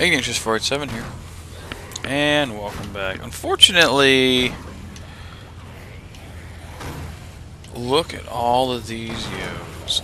Ignatius 487 here. And welcome back. Unfortunately, look at all of these yos.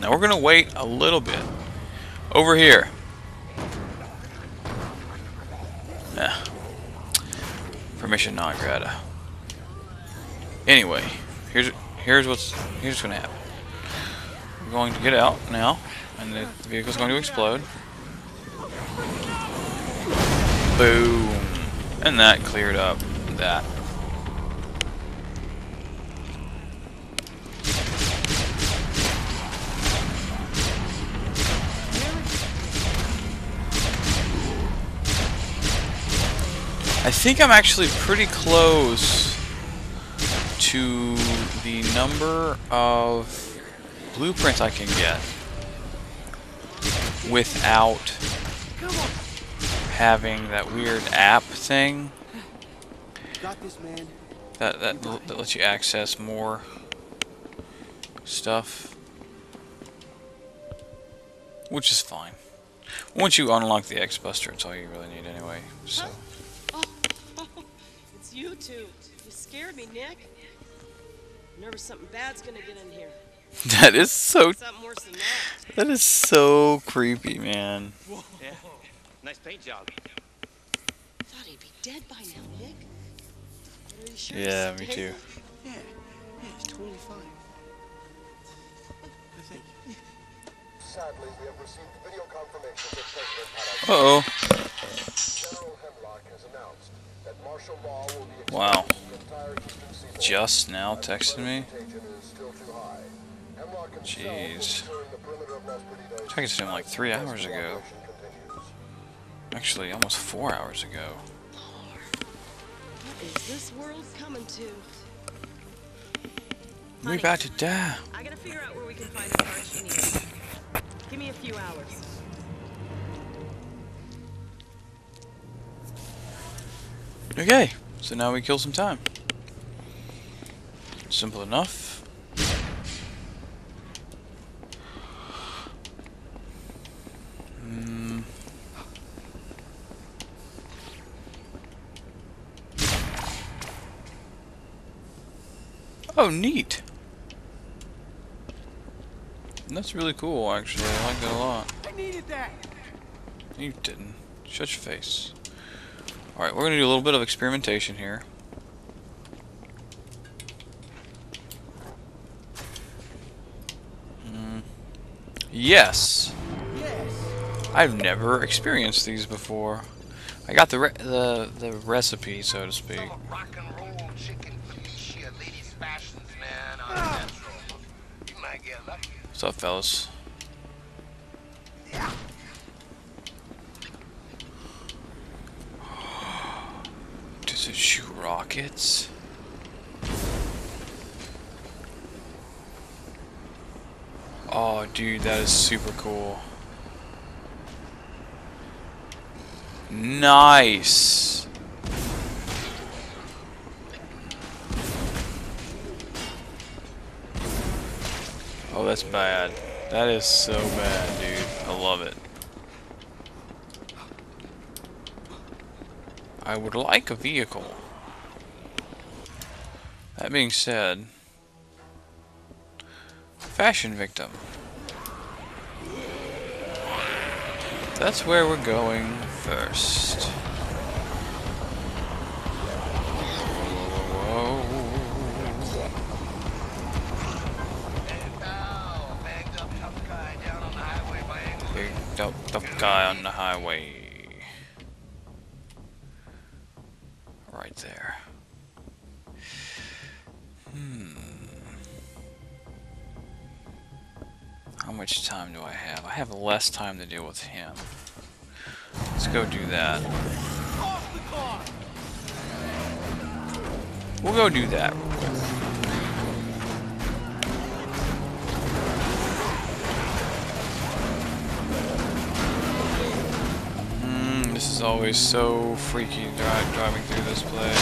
now we're going to wait a little bit. Over here. Nah. Permission non grata. Anyway, here's here's what's here's what's gonna happen. We're going to get out now, and the vehicle's going to explode. Boom. And that cleared up that. I think I'm actually pretty close to the number of blueprints I can get without having that weird app thing This, that, that that lets you access more stuff, which is fine. Once you unlock the X Buster, it's all you really need anyway. So. Oh, it's you two. You scared me, Nick. Nervous something bad's gonna get in here. That is so. Something worse than that. That is so creepy, man. Yeah. Nice paint job. Thought he'd be dead by now, Nick. Are you sure Yeah, me too. Yeah, yeah, it's totally fine. I think. Sadly, we have received video confirmation that President Paddock, Uh oh. General Hemlock has announced that martial law will be Wow. extended to the entire eastern seaboard. Just now As texting me. contagion is still too high. Hemlock himself Jeez. I be touring the perimeter of Los Perdidos Talking to him like three hours ago. Actually, almost four hours ago. What is this world coming to? We Honey. about to die. I gotta figure out where we can find the parts you need. Give me a few hours. Okay, so now we kill some time. Simple enough. Oh, neat. That's really cool, actually. I like that a lot. I needed that. You didn't. Shut your face. Alright, we're going to do a little bit of experimentation here. Mm. Yes! Yes. I've never experienced these before. I got the re the the recipe, so to speak. Up, fellas? Does it shoot rockets? Oh, dude, that is super cool. Nice. Oh, that's bad. That is so bad, dude. I love it. I would like a vehicle. That being said, fashion victim. That's where we're going first. Highway. Right there. Hmm. How much time do I have? I have less time to deal with him. Let's go do that. We'll go do that real quick. Always so freaky dri driving through this place.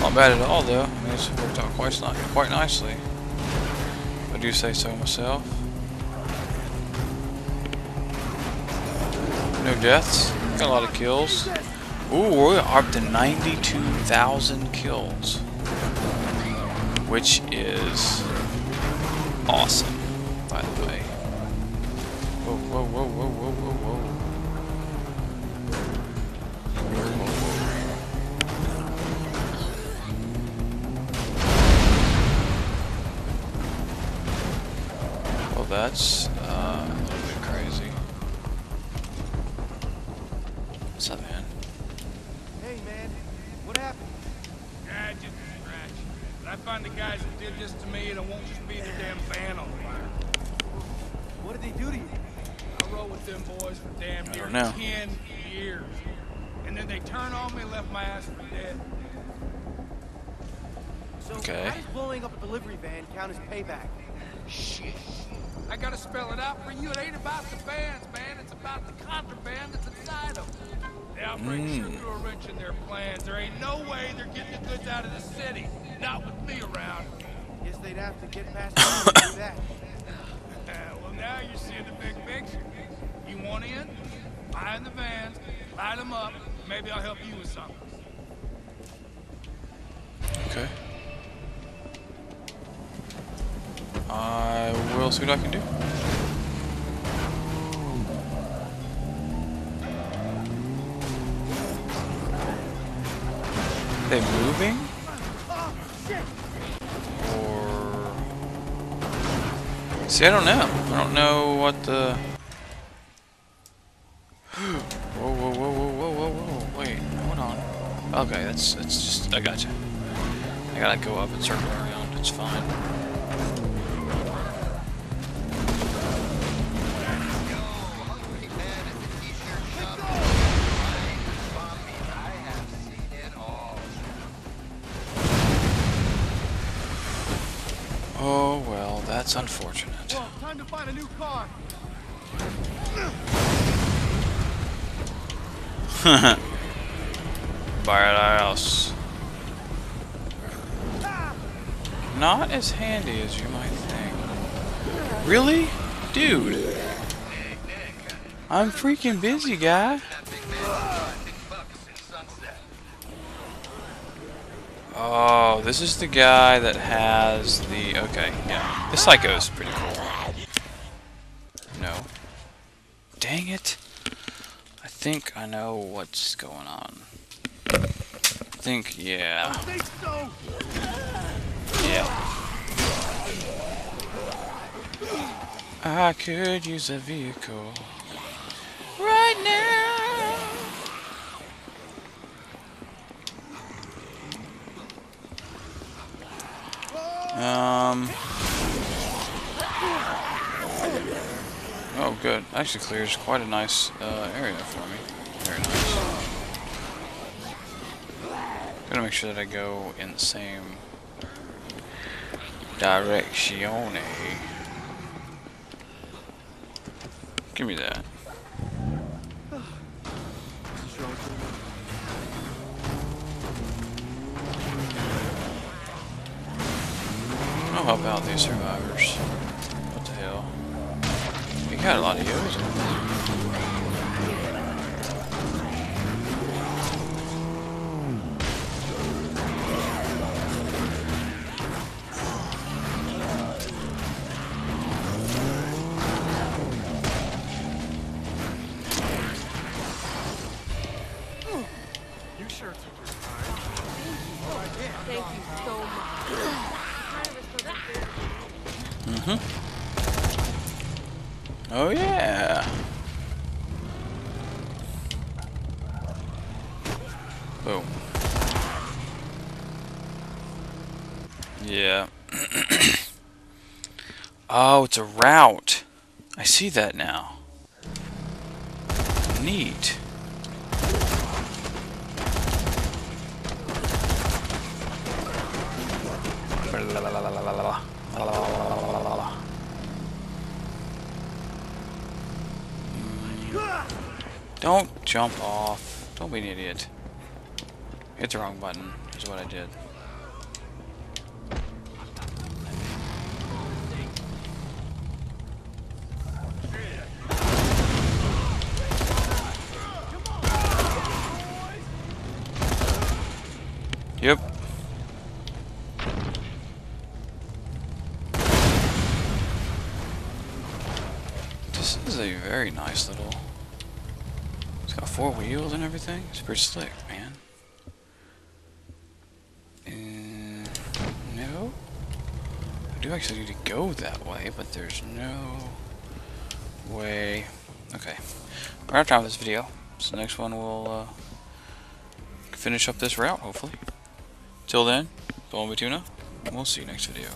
Not bad at all, though. I mean, it's worked out quite, quite nicely. I do say so myself. No deaths. Got a lot of kills. Ooh, we're up to 92,000 kills. Which is awesome, by the way. Whoa, whoa, whoa, whoa, whoa, whoa, whoa. Well, that's to me, and it won't just be the damn van on fire. What did they do to you? I rode with them boys for damn near don't know. 10 years. And then they turned on me and left my ass for dead. So, Okay. how does blowing up a delivery van count as payback? Shit. I gotta spell it out for you. It ain't about the vans, man. It's about the contraband that's inside them. The outbreak sure Mm. threw a wrench in their plans. There ain't no way they're getting the goods out of the city. Not with me around. Guess they'd have to get past to that. Uh, well, now you're seeing the big picture. You want in? Buy in the vans, light them up. Maybe I'll help you with something. Okay. I will see what I can do. They moving? See, I don't know. I don't know what the. whoa, whoa, whoa, whoa, whoa, whoa, whoa! Wait, hold on. Okay, that's that's just I gotcha. I gotta go up and circle around. It's fine. That's unfortunate. Well, time to find a new car. Buy a house. Not as handy as you might think. Really? Dude. I'm freaking busy, guy. That big man big bucks in Sunset. Oh, this is the guy that has the... Okay, yeah. This psycho is pretty cool. No. Dang it. I think I know what's going on. I think, yeah. I think so. Yeah. I could use a vehicle right now. Um. Oh, good. Actually clears quite a nice uh, area for me. Very nice. Gotta make sure that I go in the same direction. Give me that. I'll help out these survivors. What the hell? You got a lot of yos. You sure took your time. Thank you so much. Mm-hmm. Oh yeah. Boom. Yeah. oh, it's a route. I see that now. Neat. Don't jump off. Don't be an idiot. Hit the wrong button, is what I did. Yep. A very nice little. It's got four wheels and everything. It's pretty slick, man. No. I do actually need to go that way, but there's no way. Okay. We're out of time this video. So next one we'll uh, finish up this route, hopefully. Till then, Bone Tuna. We'll see you next video.